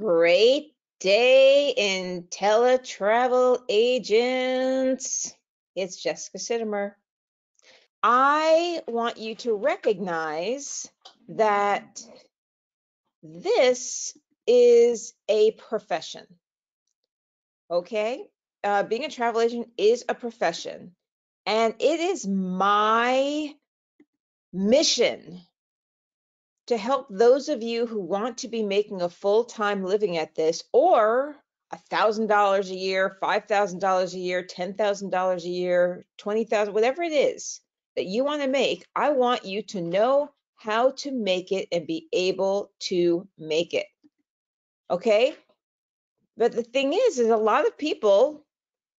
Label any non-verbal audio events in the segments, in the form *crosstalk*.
Great day InteleTravel agents. It's Jessica Sitomer. I want you to recognize that this is a profession. Okay? Uh, being a travel agent is a profession, and it is my mission to help those of you who want to be making a full-time living at this or a thousand dollars a year, five thousand dollars a year, ten thousand dollars a year, twenty thousand, whatever it is that you want to make, I want you to know how to make it and be able to make it. Okay? But the thing is, is a lot of people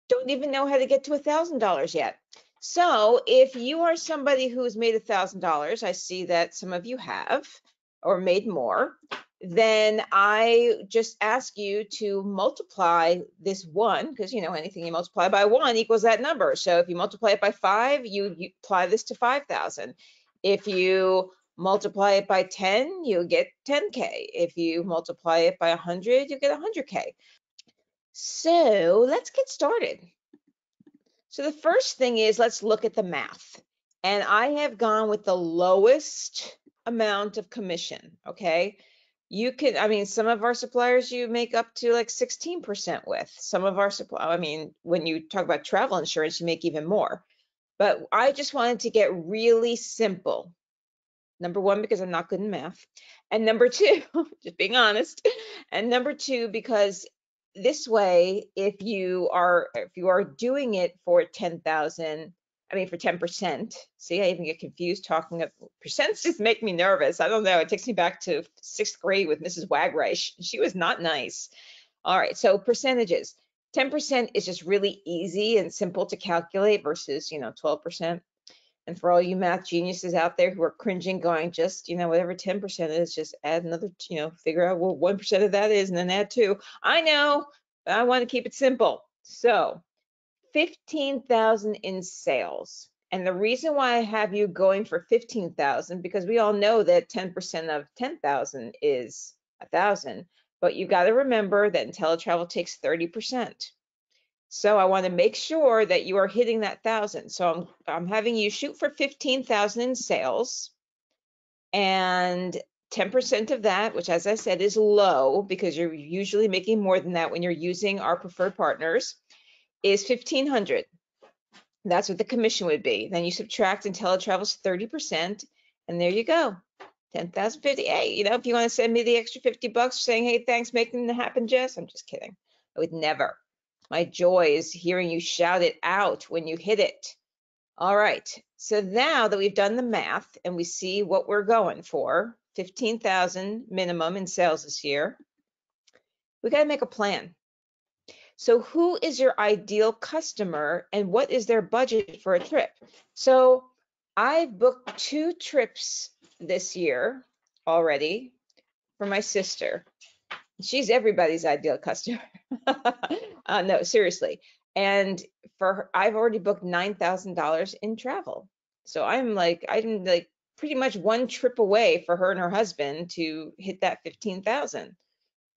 don't even know how to get to a thousand dollars yet. So if you are somebody who's made a thousand dollars, I see that some of you have or made more, then I just ask you to multiply this one, because you know anything you multiply by one equals that number. So if you multiply it by five, you, you apply this to 5,000. If you multiply it by 10, you get 10K. If you multiply it by 100, you get 100K. So let's get started. So the first thing is let's look at the math. And I have gone with the lowest amount of commission, okay? You can, I mean, some of our suppliers you make up to like 16% with. Some of our supply, I mean, when you talk about travel insurance, you make even more. But I just wanted to get really simple. Number one, because I'm not good in math. And number two, *laughs* just being honest. And number two, because this way, if you are if you are doing it for 10,000, I mean for 10%, see, I even get confused talking of percents just make me nervous. I don't know. It takes me back to sixth grade with Mrs. Wagreich. She was not nice. All right, so percentages. 10% is just really easy and simple to calculate versus, you know, 12%. And for all you math geniuses out there who are cringing, going just, you know, whatever 10% is, just add another, you know, figure out what 1% of that is and then add two. I know, I want to keep it simple. So 15,000 in sales. And the reason why I have you going for 15,000, because we all know that 10% of 10,000 is a thousand, but you got to remember that InteleTravel takes 30%. So I want to make sure that you are hitting that thousand. So I'm, I'm having you shoot for 15,000 in sales and 10% of that, which as I said is low because you're usually making more than that when you're using our preferred partners, is 1500. That's what the commission would be. Then you subtract InteleTravel's 30% and there you go. 10,050. Hey, you know, if you want to send me the extra 50 bucks saying, hey, thanks making it happen, Jess, I'm just kidding. I would never. My joy is hearing you shout it out when you hit it. All right, so now that we've done the math and we see what we're going for, 15,000 minimum in sales this year, we got to make a plan. So who is your ideal customer and what is their budget for a trip? So I've booked two trips this year already for my sister she's everybody's ideal customer. *laughs* uh, no, seriously. And for her, I've already booked nine thousand dollars in travel. So I'm like, I'm like pretty much one trip away for her and her husband to hit that fifteen thousand,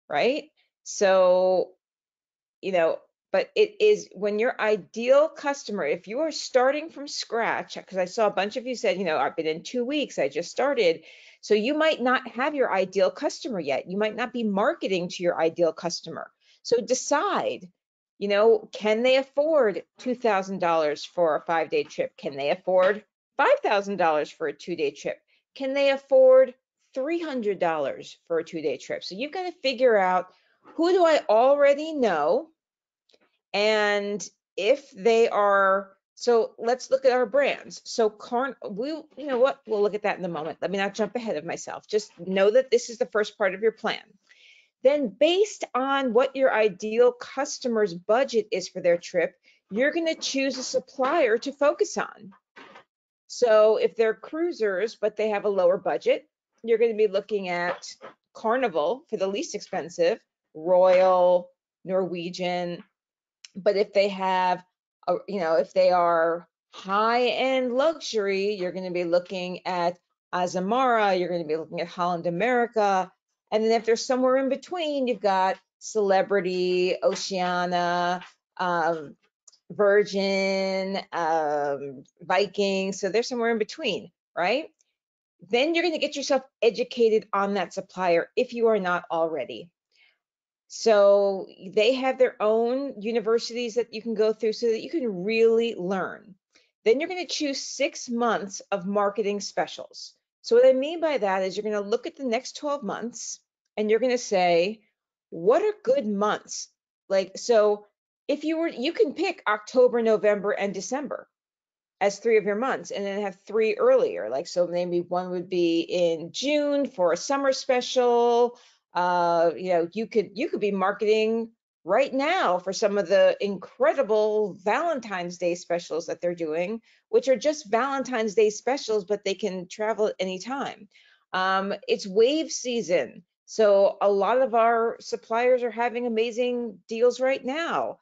right? So, you know, but it is when your ideal customer, if you are starting from scratch, because I saw a bunch of you said, you know, I've been in two weeks, I just started. So you might not have your ideal customer yet. You might not be marketing to your ideal customer. So decide, you know, can they afford $2,000 for a five day trip? Can they afford $5,000 for a two day trip? Can they afford $300 for a two day trip? So you've got to figure out who do I already know? And if they are so let's look at our brands. So Carn, we, you know what, we'll look at that in a moment. Let me not jump ahead of myself. Just know that this is the first part of your plan. Then based on what your ideal customer's budget is for their trip, you're gonna choose a supplier to focus on. So if they're cruisers, but they have a lower budget, you're gonna be looking at Carnival for the least expensive, Royal, Norwegian. But if they have uh, you know, if they are high-end luxury, you're going to be looking at Azamara, you're going to be looking at Holland America, And then if there's somewhere in between, you've got Celebrity, Oceania, um, Virgin, um, Viking. So they're somewhere in between, right? Then you're going to get yourself educated on that supplier if you are not already. So they have their own universities that you can go through so that you can really learn. Then you're going to choose six months of marketing specials. So what I mean by that is you're going to look at the next 12 months and you're going to say, what are good months? Like, so if you were, you can pick October, November, and December as three of your months and then have three earlier. Like, so maybe one would be in June for a summer special. Uh, you know, you could, you could be marketing right now for some of the incredible Valentine's Day specials that they're doing, which are just Valentine's Day specials, but they can travel at any time. Um, it's wave season. So a lot of our suppliers are having amazing deals right now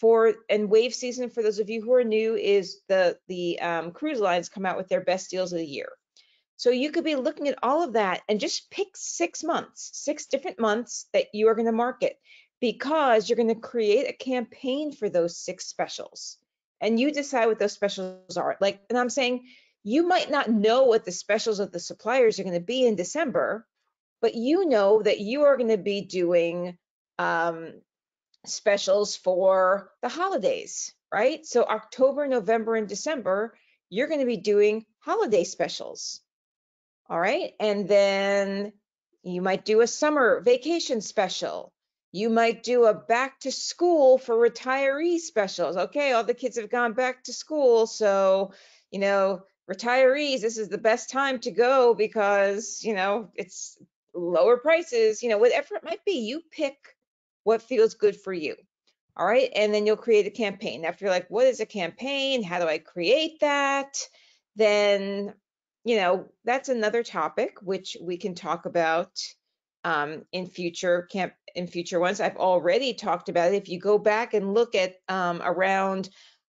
for and wave season for those of you who are new is the the um, cruise lines come out with their best deals of the year so you could be looking at all of that and just pick six months six different months that you are going to market because you're going to create a campaign for those six specials and you decide what those specials are like and i'm saying you might not know what the specials of the suppliers are going to be in december but you know that you are going to be doing um, specials for the holidays, right? So October, November, and December, you're going to be doing holiday specials. All right. And then you might do a summer vacation special. You might do a back to school for retiree specials. Okay, all the kids have gone back to school. So, you know, retirees, this is the best time to go because, you know, it's lower prices, you know, whatever it might be, you pick what feels good for you. All right. And then you'll create a campaign. After you're like, what is a campaign? How do I create that? Then, you know, that's another topic which we can talk about um, in future camp in future ones. I've already talked about it. If you go back and look at um, around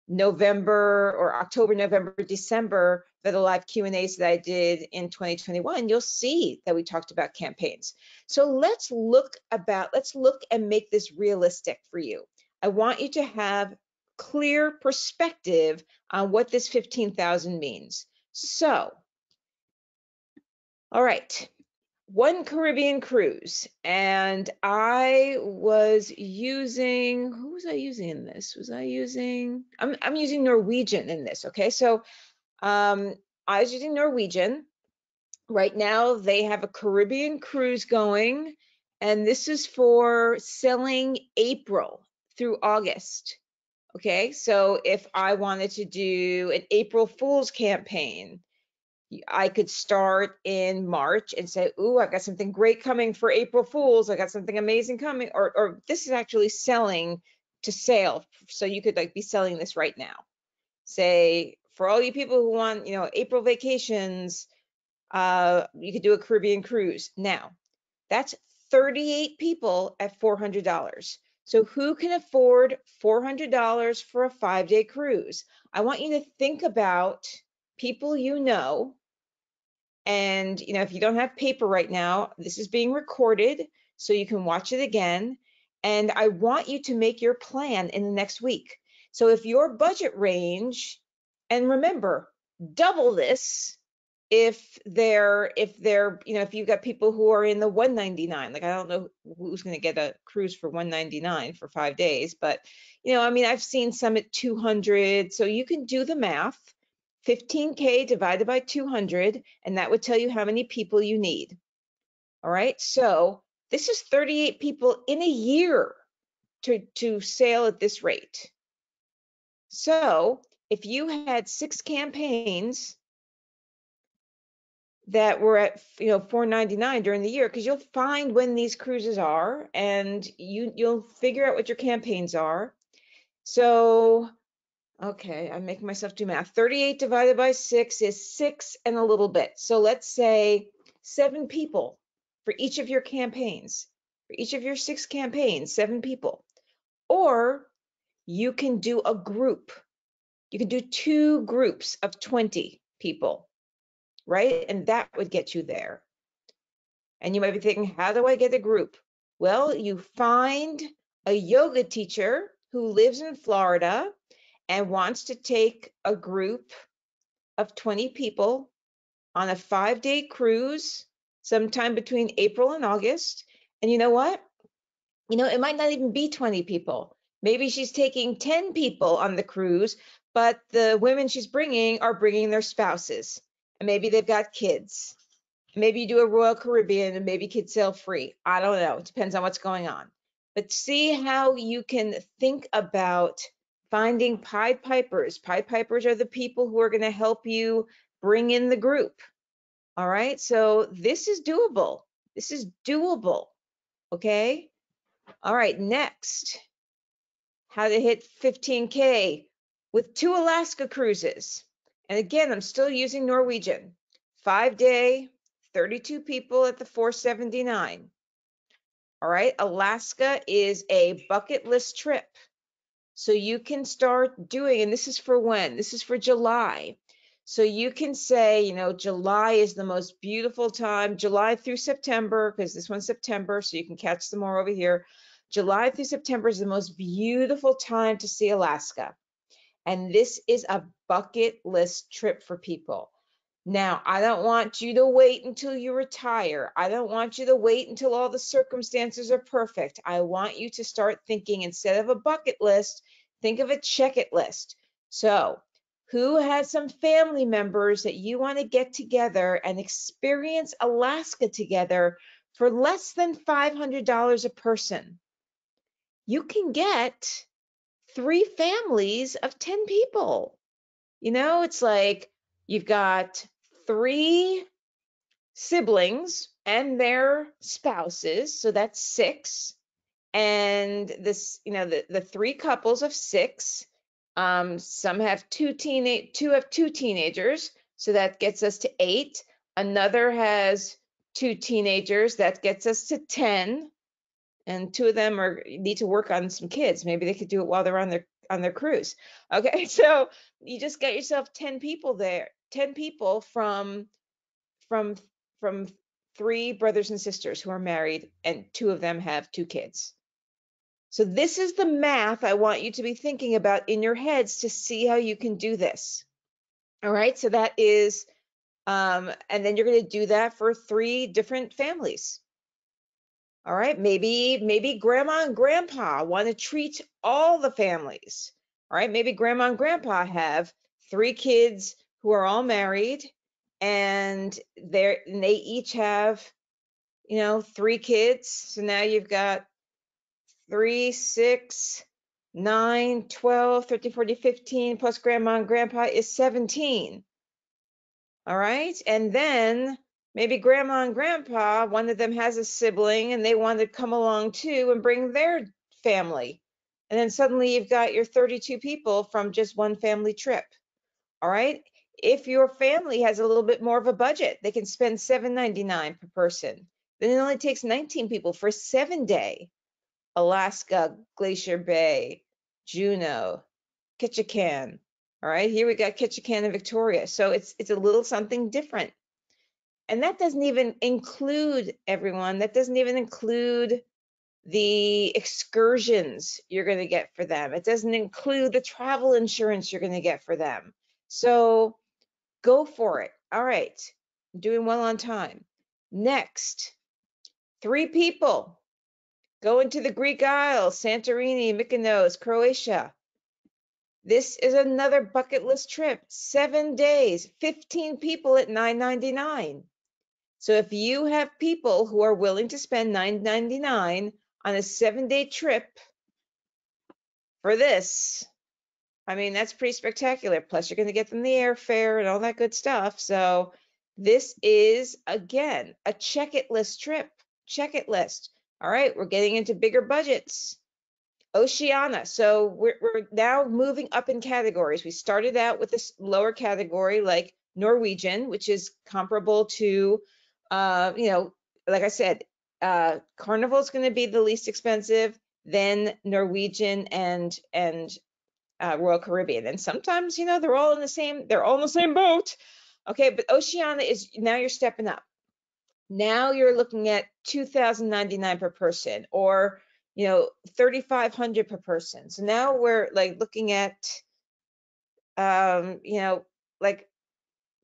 November or October, November, December for the live Q&As that I did in 2021, you'll see that we talked about campaigns. So let's look about, let's look and make this realistic for you. I want you to have clear perspective on what this 15,000 means. So, all right, one Caribbean cruise, and I was using who was I using in this? Was I using? I'm I'm using Norwegian in this. Okay, so um, I was using Norwegian. Right now, they have a Caribbean cruise going, and this is for selling April through August. Okay, so if I wanted to do an April Fool's campaign, I could start in March and say, "Ooh, I've got something great coming for April Fools. I got something amazing coming." Or, or this is actually selling to sale, so you could like be selling this right now. Say for all you people who want, you know, April vacations, uh, you could do a Caribbean cruise. Now, that's 38 people at $400. So who can afford $400 for a five-day cruise? I want you to think about people you know and, you know, if you don't have paper right now, this is being recorded so you can watch it again. And I want you to make your plan in the next week. So if your budget range, and remember, double this if they're if they're you know if you've got people who are in the 199 like i don't know who's going to get a cruise for 199 for five days but you know i mean i've seen some at 200 so you can do the math 15K divided by 200, and that would tell you how many people you need. All right, so this is 38 people in a year to, to sail at this rate. So if you had six campaigns that were at you know 499 during the year because you'll find when these cruises are and you you'll figure out what your campaigns are so Okay, I'm making myself do math. 38 divided by 6 is 6 and a little bit. So let's say seven people for each of your campaigns. For each of your six campaigns, seven people. Or you can do a group. You can do two groups of 20 people, right? And that would get you there. And you might be thinking, how do I get a group? Well, you find a yoga teacher who lives in Florida and wants to take a group of 20 people on a five day cruise sometime between April and August. And you know what? You know, it might not even be 20 people. Maybe she's taking 10 people on the cruise, but the women she's bringing are bringing their spouses. And maybe they've got kids. Maybe you do a Royal Caribbean and maybe kids sail free. I don't know. It depends on what's going on. But see how you can think about finding Pied Pipers. Pied Pipers are the people who are going to help you bring in the group. All right. So this is doable. This is doable. Okay. All right. Next, how to hit 15K with two Alaska cruises. And again, I'm still using Norwegian. Five day, 32 people at the 479. All right. Alaska is a bucket list trip. So you can start doing, and this is for when? This is for July. So you can say, you know, July is the most beautiful time, July through September, because this one's September, so you can catch some more over here. July through September is the most beautiful time to see Alaska. And this is a bucket list trip for people. Now, I don't want you to wait until you retire. I don't want you to wait until all the circumstances are perfect. I want you to start thinking instead of a bucket list, think of a check it list. So, who has some family members that you want to get together and experience Alaska together for less than $500 a person? You can get three families of 10 people. You know, it's like You've got three siblings and their spouses, so that's six. And this, you know, the, the three couples of six. Um, some have two teenage, two have two teenagers, so that gets us to eight. Another has two teenagers, that gets us to ten. And two of them are need to work on some kids. Maybe they could do it while they're on their on their cruise. Okay, *laughs* so you just got yourself 10 people there 10 people from from from three brothers and sisters who are married and two of them have two kids. So this is the math I want you to be thinking about in your heads to see how you can do this. All right, so that is, um, and then you're going to do that for three different families. All right, maybe maybe grandma and grandpa want to treat all the families. All right, maybe grandma and grandpa have three kids who are all married and they're and they each have you know three kids so now you've got three six nine 12 13 14 15 plus grandma and grandpa is 17 all right and then maybe grandma and grandpa one of them has a sibling and they want to come along too and bring their family. And then suddenly you've got your 32 people from just one family trip. All right if your family has a little bit more of a budget, they can spend $7.99 per person. Then it only takes 19 people for seven day Alaska, Glacier Bay, Juneau, Ketchikan. All right, here we got Ketchikan and Victoria. So it's it's a little something different. And that doesn't even include everyone. That doesn't even include the excursions you're going to get for them. It doesn't include the travel insurance you're going to get for them. So Go for it. All right. I'm Doing well on time. Next, three people going to the Greek Isles, Santorini, Mykonos, Croatia. This is another bucket list trip. Seven days, 15 people at $9.99. So if you have people who are willing to spend $9.99 on a seven day trip for this, I mean, that's pretty spectacular. Plus, you're going to get them the airfare and all that good stuff. So, this is again a check it list trip. Check it list. All right, we're getting into bigger budgets. Oceania. So we're, we're now moving up in categories. We started out with this lower category like Norwegian, which is comparable to, uh, you know, like I said, uh, Carnival is going to be the least expensive, then Norwegian and and uh, Royal Caribbean. And sometimes, you know, they're all in the same, they're all in the same boat. Okay, but Oceania is now you're stepping up. now you're looking at 2099 per person or you know 3500 per person so now we're like looking at um you know like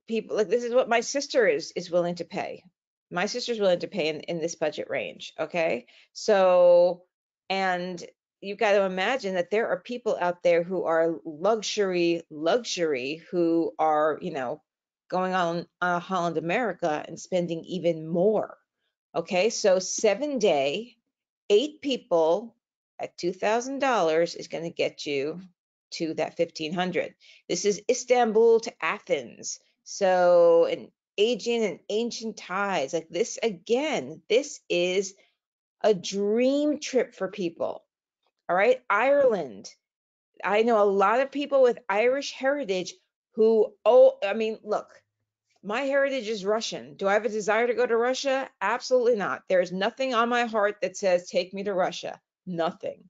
people like this is what my sister is is willing to pay my sister's willing to pay in, in this budget range okay so and you've got to imagine that there are people out there who are luxury luxury who are you know going on uh, holland america and spending even more. Okay so seven day eight people at $2000 is going to get you to that 1500 this is istanbul to athens. So an aging and ancient ties like this again this is a dream trip for people all right? Ireland. I know a lot of people with irish heritage who oh i mean look my heritage is russian. Do i have a desire to go to russia? Absolutely not. There's nothing on my heart that says take me to russia. Nothing.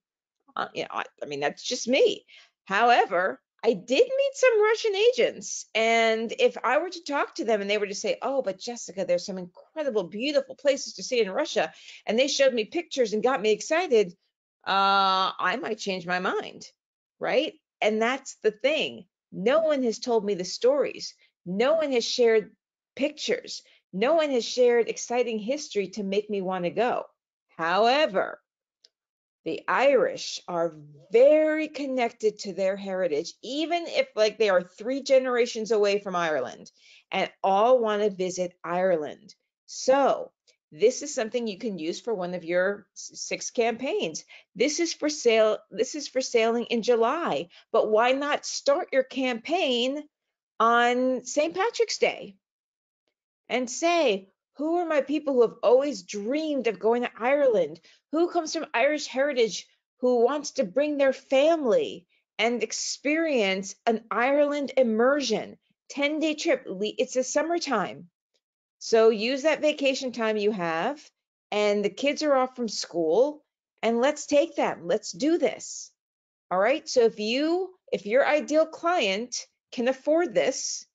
Uh, you know, I, I mean that's just me. However I did meet some Russian agents. And if I were to talk to them and they were to say, Oh, but Jessica, there's some incredible, beautiful places to see in Russia, and they showed me pictures and got me excited, uh, I might change my mind. Right. And that's the thing. No one has told me the stories, no one has shared pictures, no one has shared exciting history to make me want to go. However, the Irish are very connected to their heritage, even if like they are three generations away from Ireland and all want to visit Ireland. So this is something you can use for one of your six campaigns. This is for sale. This is for sailing in July, but why not start your campaign on St. Patrick's Day and say, who are my people who have always dreamed of going to Ireland? Who comes from Irish heritage who wants to bring their family and experience an Ireland immersion? 10 day trip. It's a summertime. So use that vacation time you have, and the kids are off from school, and let's take them. Let's do this. All right. So if you, if your ideal client can afford this,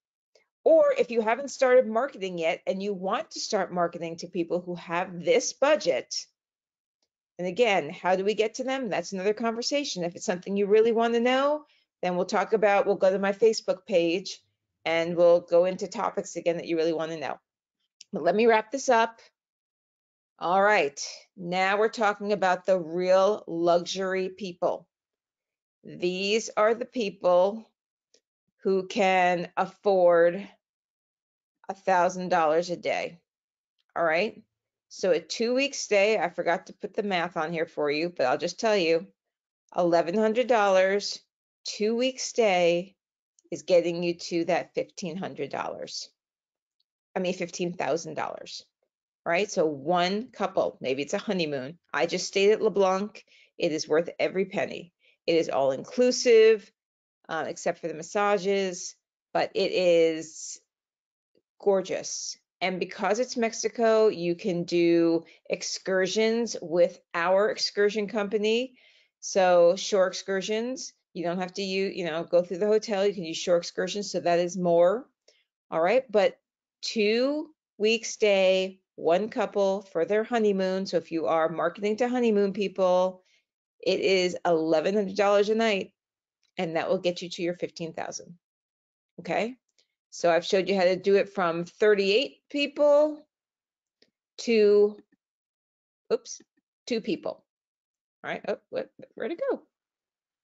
or if you haven't started marketing yet and you want to start marketing to people who have this budget, and again, how do we get to them? That's another conversation. If it's something you really want to know, then we'll talk about, we'll go to my Facebook page and we'll go into topics again that you really want to know. But let me wrap this up. All right, now we're talking about the real luxury people. These are the people who can afford a thousand dollars a day. All right. So a two week stay, I forgot to put the math on here for you, but I'll just tell you $1,100, two week stay is getting you to that $1,500. I mean, $15,000. Right. So one couple, maybe it's a honeymoon. I just stayed at LeBlanc. It is worth every penny. It is all inclusive um, except for the massages, but it is gorgeous. And because it's Mexico, you can do excursions with our excursion company. So shore excursions, you don't have to you you know go through the hotel. You can use shore excursions, so that is more. All right, but two week stay, one couple for their honeymoon. So if you are marketing to honeymoon people, it is eleven hundred dollars a night and that will get you to your 15,000. Okay. So I've showed you how to do it from 38 people to, oops, two people. All right. Oh, what, where'd it go?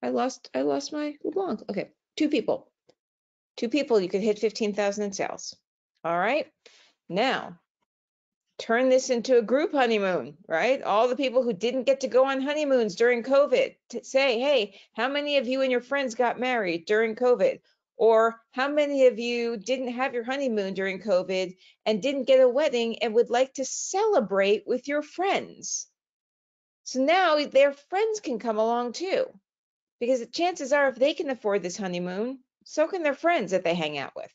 I lost, I lost my LeBlanc. Okay. Two people. Two people, you could hit 15,000 in sales. All right. Now, turn this into a group honeymoon, right? All the people who didn't get to go on honeymoons during COVID to say, hey, how many of you and your friends got married during COVID? Or how many of you didn't have your honeymoon during COVID and didn't get a wedding and would like to celebrate with your friends? So now their friends can come along too, because the chances are if they can afford this honeymoon, so can their friends that they hang out with,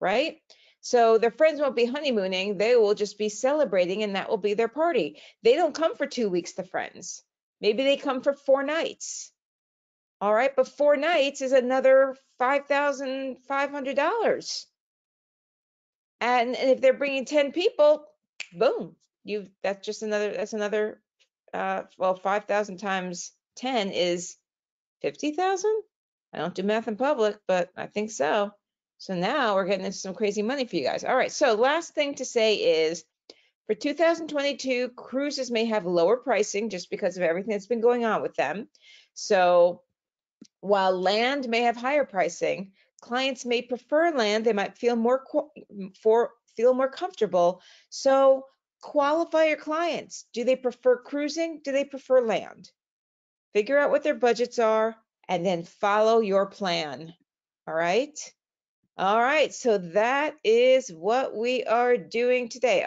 right? So their friends won't be honeymooning, they will just be celebrating and that will be their party. They don't come for two weeks, the friends. Maybe they come for four nights. All right, but four nights is another $5,500. And, and if they're bringing 10 people, boom, you that's just another that's another uh well 5,000 times 10 is 50,000. I don't do math in public, but I think so. So now we're getting into some crazy money for you guys. All right. So last thing to say is for 2022, cruises may have lower pricing just because of everything that's been going on with them. So while land may have higher pricing, clients may prefer land. They might feel more for feel more comfortable. So qualify your clients. Do they prefer cruising? Do they prefer land? Figure out what their budgets are and then follow your plan. All right. All right. So that is what we are doing today.